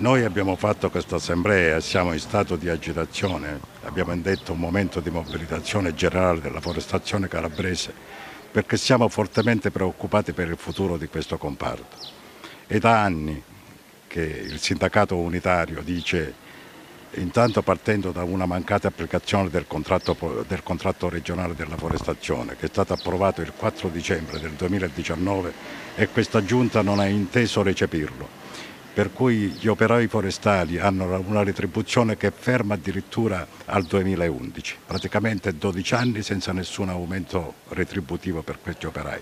Noi abbiamo fatto questa assemblea e siamo in stato di agitazione, abbiamo indetto un momento di mobilitazione generale della forestazione calabrese perché siamo fortemente preoccupati per il futuro di questo comparto. È da anni che il sindacato unitario dice, intanto partendo da una mancata applicazione del contratto, del contratto regionale della forestazione che è stato approvato il 4 dicembre del 2019 e questa giunta non ha inteso recepirlo per cui gli operai forestali hanno una retribuzione che è ferma addirittura al 2011, praticamente 12 anni senza nessun aumento retributivo per questi operai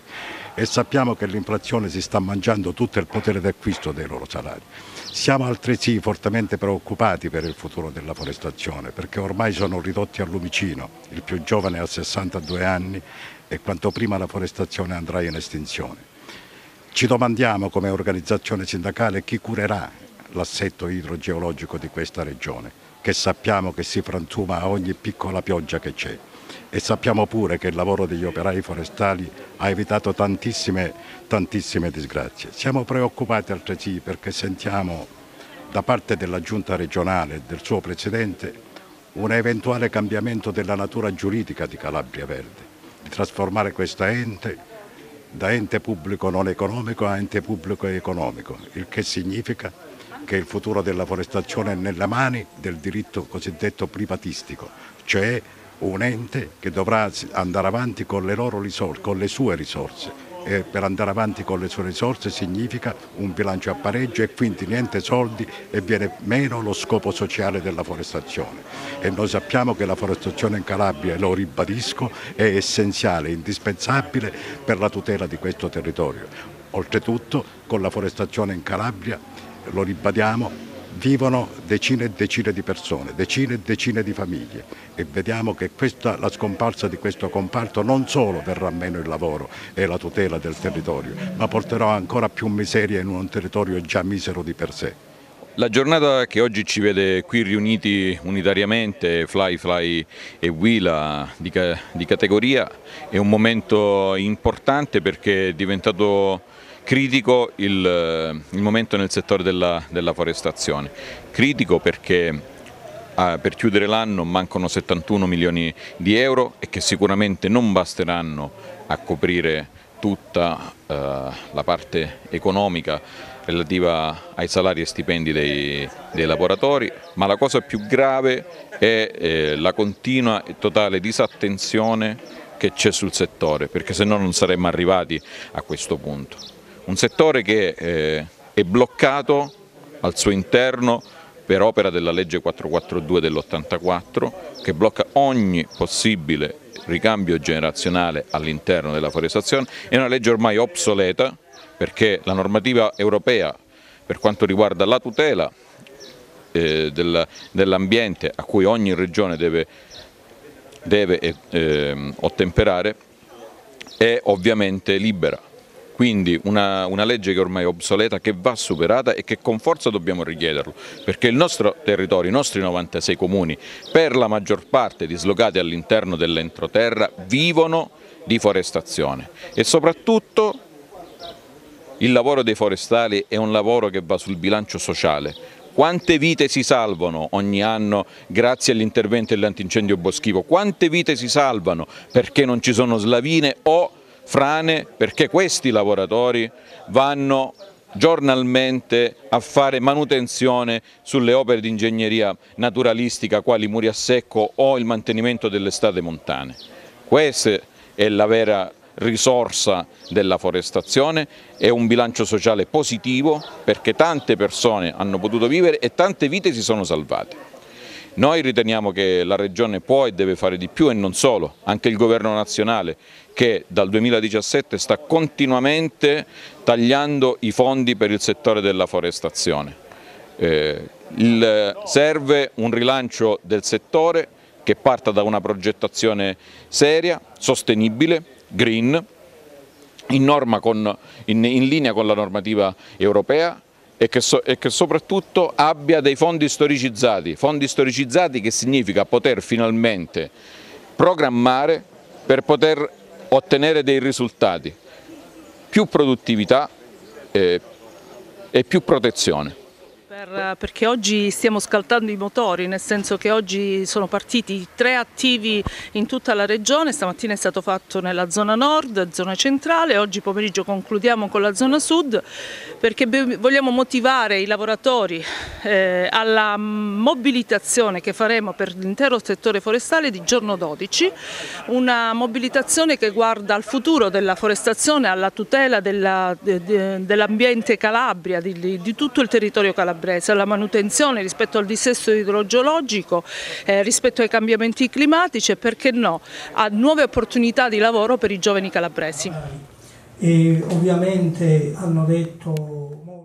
e sappiamo che l'inflazione si sta mangiando tutto il potere d'acquisto dei loro salari. Siamo altresì fortemente preoccupati per il futuro della forestazione perché ormai sono ridotti al lumicino, il più giovane ha 62 anni e quanto prima la forestazione andrà in estinzione. Ci domandiamo come organizzazione sindacale chi curerà l'assetto idrogeologico di questa regione, che sappiamo che si frantuma a ogni piccola pioggia che c'è. E sappiamo pure che il lavoro degli operai forestali ha evitato tantissime, tantissime disgrazie. Siamo preoccupati altresì perché sentiamo da parte della giunta regionale e del suo presidente un eventuale cambiamento della natura giuridica di Calabria Verde, di trasformare questa ente da ente pubblico non economico a ente pubblico economico, il che significa che il futuro della forestazione è nelle mani del diritto cosiddetto privatistico, cioè un ente che dovrà andare avanti con le, risorse, con le sue risorse e per andare avanti con le sue risorse significa un bilancio a pareggio e quindi niente soldi e viene meno lo scopo sociale della forestazione. E noi sappiamo che la forestazione in Calabria, lo ribadisco, è essenziale, indispensabile per la tutela di questo territorio. Oltretutto con la forestazione in Calabria, lo ribadiamo, vivono decine e decine di persone, decine e decine di famiglie e vediamo che questa, la scomparsa di questo comparto non solo verrà meno il lavoro e la tutela del territorio, ma porterà ancora più miseria in un territorio già misero di per sé. La giornata che oggi ci vede qui riuniti unitariamente, Fly, Fly e Wila di, di categoria, è un momento importante perché è diventato Critico il, il momento nel settore della, della forestazione, critico perché eh, per chiudere l'anno mancano 71 milioni di euro e che sicuramente non basteranno a coprire tutta eh, la parte economica relativa ai salari e stipendi dei, dei lavoratori, ma la cosa più grave è eh, la continua e totale disattenzione che c'è sul settore, perché se no non saremmo arrivati a questo punto un settore che eh, è bloccato al suo interno per opera della legge 442 dell'84 che blocca ogni possibile ricambio generazionale all'interno della forestazione, è una legge ormai obsoleta perché la normativa europea per quanto riguarda la tutela eh, dell'ambiente a cui ogni regione deve, deve eh, ottemperare è ovviamente libera quindi una, una, legge che ormai è obsoleta, che va superata e che con forza dobbiamo richiederlo, perché il nostro territorio, i nostri 96 comuni, per la maggior parte dislocati all'interno dell'entroterra, vivono di forestazione. E soprattutto il lavoro dei forestali è un lavoro che va sul bilancio sociale, quante vite si salvano ogni anno grazie all'intervento dell'antincendio boschivo, quante vite si salvano perché non ci sono slavine o frane perché questi lavoratori vanno giornalmente a fare manutenzione sulle opere di ingegneria naturalistica quali muri a secco o il mantenimento delle strade montane. Questa è la vera risorsa della forestazione, è un bilancio sociale positivo perché tante persone hanno potuto vivere e tante vite si sono salvate. Noi riteniamo che la Regione può e deve fare di più e non solo, anche il Governo nazionale che dal 2017 sta continuamente tagliando i fondi per il settore della forestazione. Eh, il, serve un rilancio del settore che parta da una progettazione seria, sostenibile, green, in, con, in, in linea con la normativa europea e che, so, e che, soprattutto abbia dei fondi storicizzati, fondi storicizzati che significa poter finalmente programmare per poter ottenere dei risultati, più produttività eh, e più protezione. Per, perché oggi stiamo scaltando i motori, nel senso che oggi sono partiti tre attivi in tutta la regione, stamattina è stato fatto nella zona nord, zona centrale, oggi pomeriggio concludiamo con la zona sud perché vogliamo motivare i lavoratori eh, alla mobilitazione che faremo per l'intero settore forestale di giorno 12, una mobilitazione che guarda al futuro della forestazione, alla tutela dell'ambiente Calabria, di, di tutto il territorio calabrese calabrese, alla manutenzione rispetto al dissesto idrogeologico, eh, rispetto ai cambiamenti climatici e perché no, a nuove opportunità di lavoro per i giovani calabresi. E ovviamente hanno detto